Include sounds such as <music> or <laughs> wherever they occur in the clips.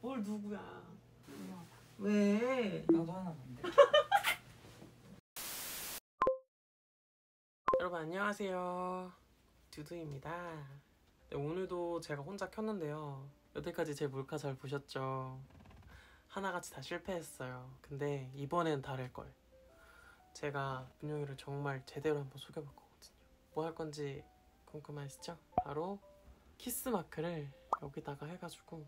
뭘 누구야? 왜? 나도 하나 만들. <laughs> 여러분 안녕하세요. 두두입니다. 네, 오늘도 제가 혼자 켰는데요. 여태까지 제 몰카 잘 보셨죠? 하나같이 다 실패했어요. 근데 이번엔 다를 걸. 제가 문영이를 정말 제대로 한번 속여볼 거거든요. 뭐 할 건지 궁금하시죠? 바로 키스 마크를 여기다가 해가지고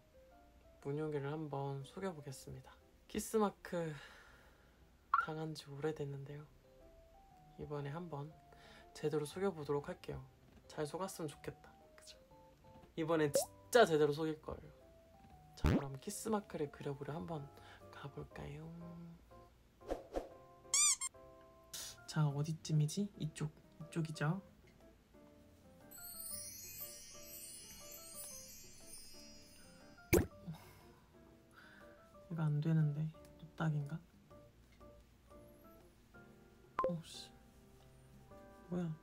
문영이를 한번 속여보겠습니다. 키스 마크 당한 지 오래됐는데요. 이번에 한번 제대로 속여보도록 할게요. 잘 속았으면 좋겠다. 그죠? 이번엔 진짜 제대로 속일 거예요. 자, 그럼 키스 마크를 그려보려 한번 가볼까요? 자, 어디쯤이지? 이쪽, 이쪽이죠? 이거 안 되는데. 노딱인가? 오씨. 뭐야?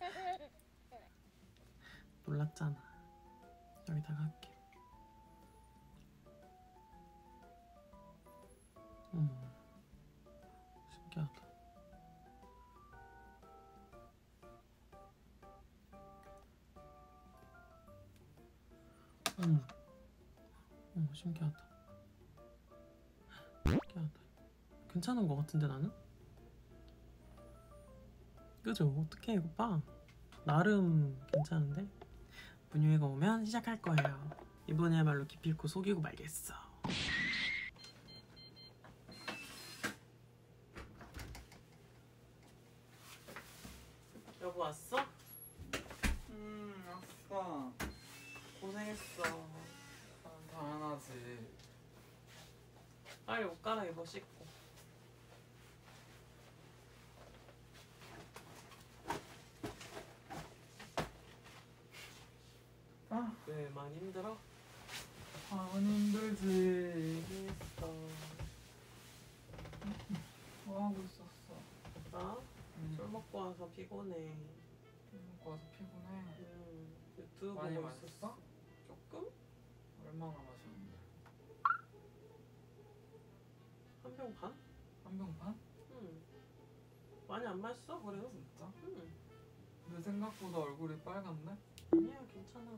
<laughs> 놀랐잖아. 여기다가 할게 신기하다 신기하다 괜찮은 것 같은데 나는? 그죠? 어떡해 이거 봐 나름 괜찮은데? 문유이가 오면 시작할 거예요 이번에야말로 기필코 속이고 말겠어 여보 왔어? 음, 아싸. 고생했어 아, 당연하지. 빨리 옷 갈아입어 씻고 아, 왜 많이 힘들어? 당연히 힘들지. 힘들어 뭐 하고 있었어? 나? 음, 술 먹고 와서 피곤해 술 먹고 와서 피곤해. 음, 유튜브 많이 보고? 있었어 조금? 얼마나 마셨는데? 한 병 반? 한 병 반? 응 많이 안 마셨어 그래도? 진짜? 응내 생각보다 얼굴이 빨갛네? 아니야 괜찮아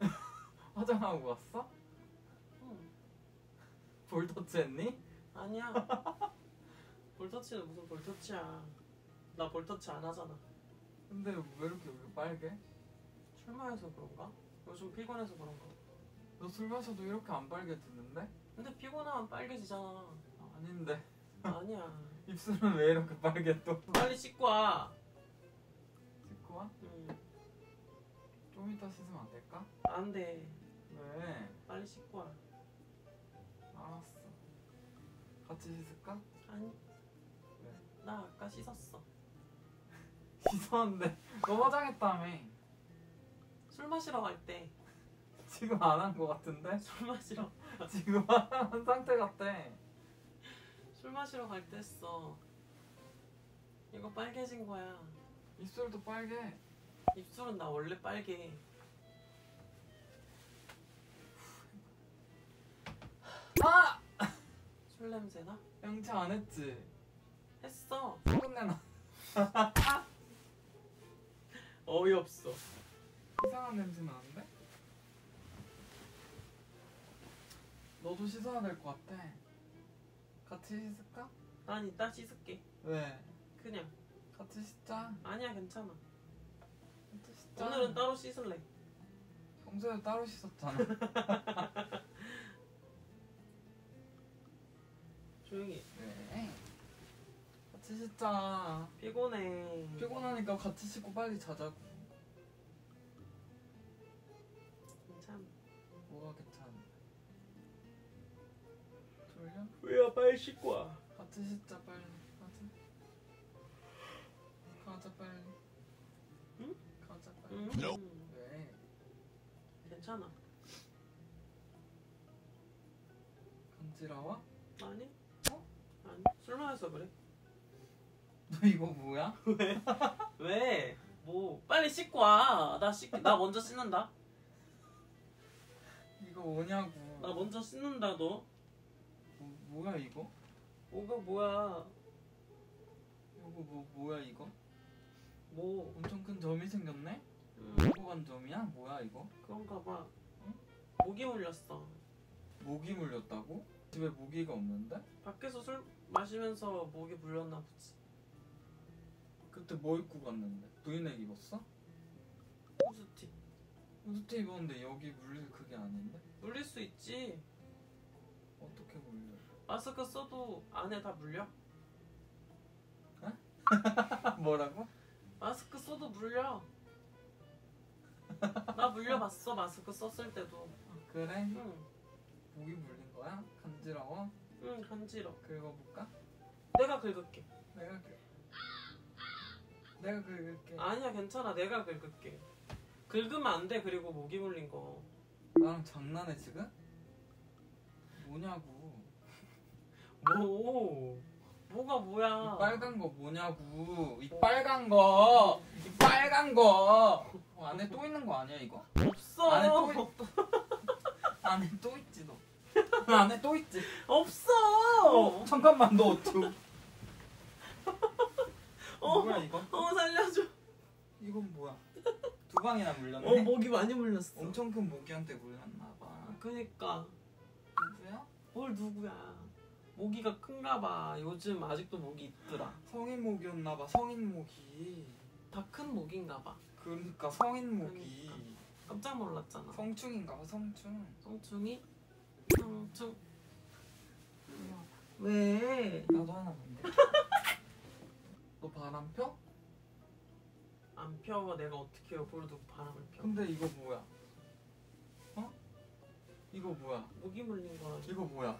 <laughs> 화장하고 왔어? 응 볼터치 했니? 아니야 <laughs> 볼터치는 무슨 볼터치야 나 볼터치 안 하잖아 근데 왜 이렇게 얼굴 빨개? 술 마셔서 그런가? 요즘 피곤해서 그런가? 너 술 마셔도 이렇게 안 빨개지는데? 근데 피곤하면 빨개지잖아 아, 아닌데. 아니야 <laughs> 입술은 왜 이렇게 빨개 또? 빨리 씻고 와 씻고 와? 응. 좀 이따 씻으면 안 될까? 안돼 왜? 빨리 씻고 와 알았어. 같이 씻을까? 아니 왜? 나 아까 씻었어 <laughs> 씻었는데 너 화장했다며. 술 마시러 갈때술 <laughs> 지금 안 한 거 같은데? 마시러 지금 화장한 상태 같대. 술 마시러 갈때 했어 이거 빨개진 거야 입술도 빨개. 입술은 나 원래 빨개 아! 술 냄새 나? 양치 안 했지? 했어 소금내 나. 어이없어 이상한 냄새 나는데? 너도 씻어야 될 것 같아. 같이 씻을까? 난 이따 씻을게 왜? 그냥 같이 씻자. 아니야 괜찮아 같이 씻자. 오늘은 따로 씻을래 평소에 따로 씻었잖아. <laughs> 조용히 해. 왜? 같이 씻자. 피곤해 피곤하니까 같이 씻고 빨리 자자고. 괜찮아 뭐가 괜찮은 왜야 빨리 씻고 와 같이 씻자 빨리. 가자. 가자 빨리. 응? 가자 빨리. 응. 왜? 괜찮아 간지러워? 아니 어? 아니 술 마셔서 그래 너 이거 뭐야? <laughs> 왜? 뭐 빨리 씻고 와 나 씻, 나 먼저 씻는다 이거 뭐냐고. 나 먼저 씻는다 너. 뭐, 뭐야 이거? 뭐가 뭐야? 이거 뭐 뭐야 이거? 뭐? 엄청 큰 점이 생겼네? 음, 보고간 점이야? 뭐야 이거? 그런가 봐. 응? 모기 물렸어. 모기 물렸다고? 집에 모기가 없는데? 밖에서 술 마시면서 모기 물렸나 보지. 그때 뭐 입고 갔는데? 브이넥 입었어? 후드티. 후드티 입었는데 여기 물릴 그게 아닌데? 물릴 수 있지. 어떻게 물려? 마스크 써도 안에 다 물려? <laughs> 뭐라고? 마스크 써도 물려. 나 물려봤어 마스크 썼을 때도. 그래? 응, 모기 물린 거야? 간지러워? 응 간지러. 긁어볼까? 내가 긁을게. 내가 긁... 내가 긁을게 아니야 괜찮아 내가 긁을게. 긁으면 안 돼 그리고 모기 물린 거. 나랑 장난해 지금? 뭐냐고 뭐? 뭐가 뭐야? 이 빨간 거 뭐냐고 이 빨간 거 이 빨간 거 어, 안에 또 있는 거 아니야 이거? 없어. 안에 또 있... 안에 또 있지 너 안에 또 있지 없어. 어, 잠깐만 너 어떻게 어. 뭐야 이거? 어 살려줘. 이건 뭐야 두 방이나 물렸네 어 모기 많이 물렸어. 엄청 큰 모기한테 물렸나 봐 그니까 누구야? 뭘 누구야? 모기가 큰가 봐. 요즘 아직도 모기 있더라. 성인 모기였나 봐 성인 모기 다 큰 모기인가 봐. 그러니까 성인 모기 깜짝 놀랐잖아. 성충인가 봐 성충 성충이? 성충. 왜? 나도 하나 만들 <laughs> 너 바람 펴? 안 펴. 내가 어떻게 두고 바람을 펴. 근데 이거 뭐야? 어? 이거 뭐야? 모기 물린 거라. 이거 뭐야?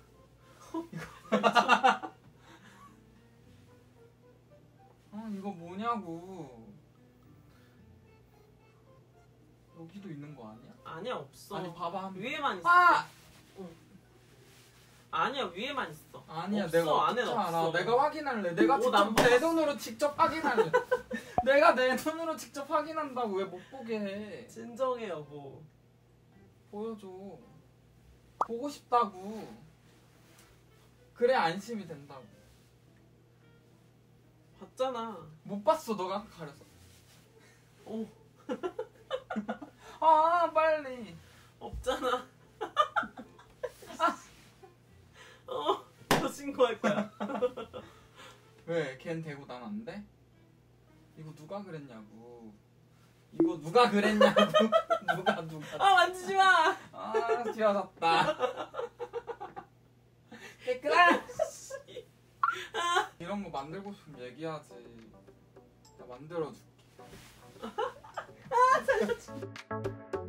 <laughs> 뭐냐고 여기도 있는 거 아니야? 아니야 없어. 아니 봐봐 한 위에만 있어. 아! 아니야 위에만 있어. 아니야 없어, 내가 안에는 어떻게 알아 없어. 내가 확인할래 내가 옷 직접 안 내 벗었어. 돈으로 직접 확인할래 <laughs> 내가 내 돈으로 직접 확인한다고 왜 못 보게 해 진정해 여보. 보여줘 보고 싶다고 그래 안심이 된다고 봤잖아. 못 봤어 너가 가려서 어 <laughs> 아 빨리 없잖아. <laughs> 어, 저 신고할 거야. <laughs> 왜? 걘 대고 난 안 돼? 이거 누가 그랬냐고 이거 누가 그랬냐고 누가 누가 아 만지지 마. 아 지워졌다 깨끗하 이런 거 만들고 싶으면 얘기하지. 나 만들어줄게 <laughs>